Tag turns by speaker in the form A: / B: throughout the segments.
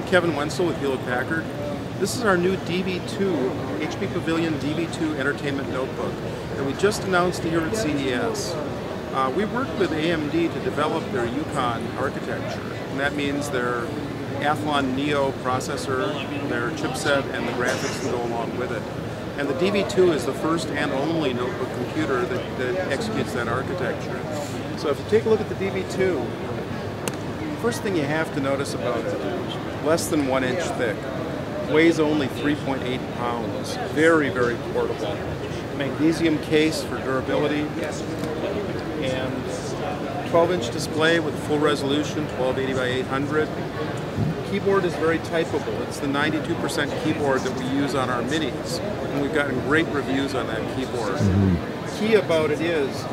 A: I'm Kevin Wenzel with Hewlett Packard. This is our new DV2, HP Pavilion DV2 Entertainment Notebook that we just announced here at CES. Uh, we worked with AMD to develop their Yukon architecture, and that means their Athlon Neo processor, their chipset, and the graphics that go along with it. And the DV2 is the first and only notebook computer that, that executes that architecture. So if you take a look at the DV2, first thing you have to notice about it, less than one inch thick, weighs only 3.8 pounds, very, very portable. Magnesium case for durability, and 12 inch display with full resolution, 1280 by 800. Keyboard is very typable. It's the 92% keyboard that we use on our minis, and we've gotten great reviews on that keyboard. Mm-hmm. Key about it is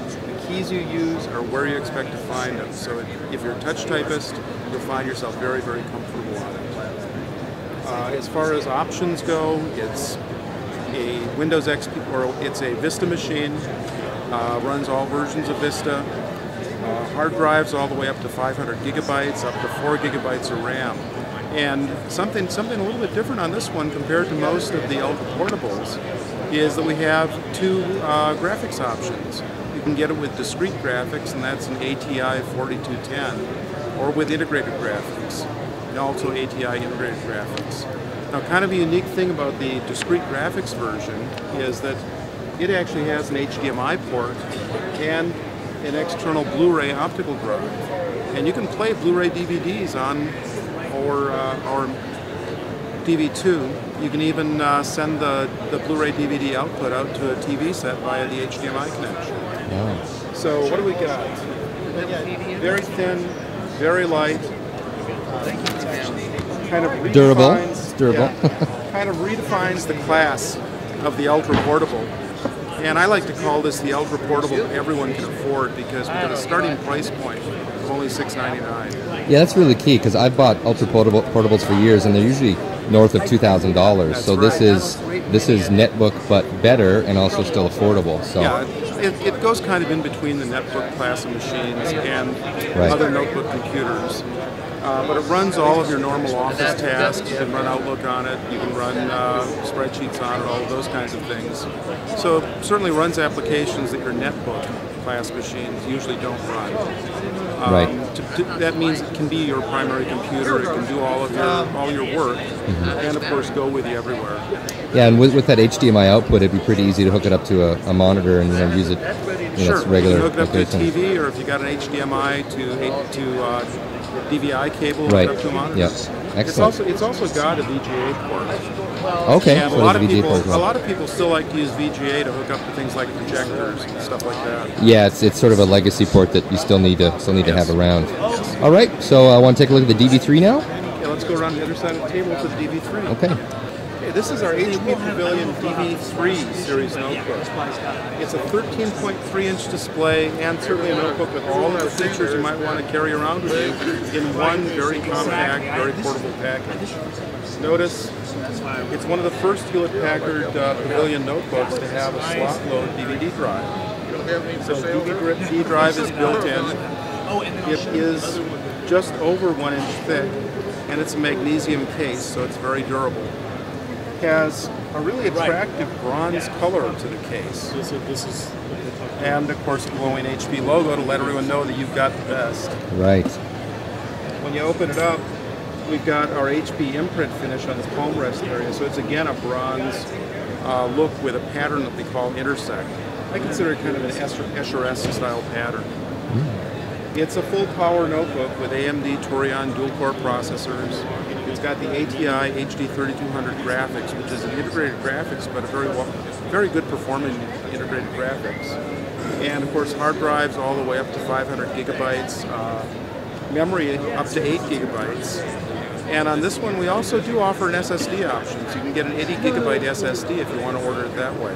A: keys you use are where you expect to find them. So if you're a touch typist, you'll find yourself very, very comfortable on it. Uh, as far as options go, it's a Windows XP, or it's a Vista machine, uh, runs all versions of Vista. Uh, hard drives all the way up to 500 gigabytes, up to 4 gigabytes of RAM. And something, something a little bit different on this one compared to most of the Ultra Portables is that we have two uh, graphics options can get it with discrete graphics, and that's an ATI 4210, or with integrated graphics, and also ATI integrated graphics. Now, kind of a unique thing about the discrete graphics version is that it actually has an HDMI port and an external Blu-ray optical drive. And you can play Blu-ray DVDs on or uh, our DV2. You can even uh, send the, the Blu-ray DVD output out to a TV set via the HDMI connection. So what do we got? Very thin, very light, uh, kind of
B: durable. Durable.
A: Yeah, kind of redefines the class of the ultra portable. And I like to call this the ultra portable everyone can afford because we've got a starting price point only $6.99.
B: Yeah, that's really key because I've bought ultra portable portables for years and they're usually north of two thousand dollars. So this is this is netbook but better and also still affordable. So
A: yeah, it, it goes kind of in between the netbook class of machines and right. other notebook computers. Uh, but it runs all of your normal office tasks. You can run Outlook on it. You can run uh, spreadsheets on it. All of those kinds of things. So it certainly runs applications that your netbook class machines usually don't run.
B: Um, right.
A: To, to, that means it can be your primary computer. It can do all of your all your work, mm-hmm. and of course go with you everywhere.
B: Yeah, and with, with that HDMI output, it'd be pretty easy to hook it up to a, a monitor and you know, use it. You
A: know,
B: sure. regular.
A: You hook it up to a TV, or if you got an HDMI to to uh, DVI cable,
B: right.
A: hook up to a monitor.
B: Yep. Excellent.
A: It's also it's also got a VGA port.
B: Okay.
A: And a lot of people, well. a lot of people still like to use VGA to hook up to things like projectors and stuff like that.
B: Yeah, it's, it's sort of a legacy port that you still need to still need yes. to have around. Yes. All right. So I uh, want to take a look at the DV3 now.
A: Yeah, let's go around the other side of the table to the DV3.
B: Okay.
A: This is our HP Pavilion DV3 series notebook. It's a 13.3 inch display and certainly a notebook with all of the features you might want to carry around with you in one very compact, very portable package. Notice it's one of the first Hewlett Packard uh, Pavilion notebooks to have a slot load DVD drive. So DVD drive is built in. It is just over one inch thick, and it's a magnesium case, so it's very durable. It has a really attractive bronze color to the case. This is, And of course, glowing HP logo to let everyone know that you've got the best.
B: Right.
A: When you open it up, we've got our HP imprint finish on this palm rest area. So it's again a bronze uh, look with a pattern that we call intersect. I consider it kind of an Escher style pattern. Mm. It's a full power notebook with AMD Turion dual core processors. It's got the ATI HD 3200 graphics, which is an integrated graphics, but a very well, very good performing integrated graphics. And of course, hard drives all the way up to 500 gigabytes. Uh, memory up to 8 gigabytes. And on this one, we also do offer an SSD option. So you can get an 80 gigabyte SSD if you want to order it that way.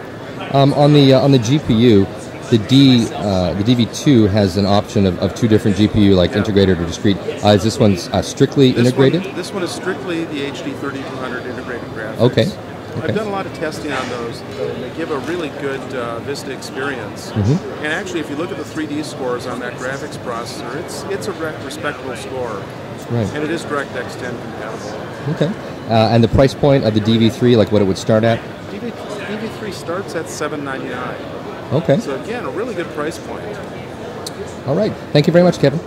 B: Um, on the uh, on the GPU, the D uh, the DV2 has an option of, of two different GPU, like yeah. integrated or discrete. Uh, is this one uh, strictly
A: this
B: integrated?
A: One, this one is strictly the HD 3200 integrated graphics.
B: Okay.
A: Okay. I've done a lot of testing on those, they give a really good uh, Vista experience. Mm-hmm. And actually, if you look at the 3D scores on that graphics processor, it's it's a respectable score.
B: Right.
A: And it is DirectX 10 compatible.
B: Okay. Uh, and the price point of the DV3, like what it would start at?
A: DV, DV3 starts at $799.
B: Okay.
A: So again, a really good price point.
B: All right. Thank you very much, Kevin.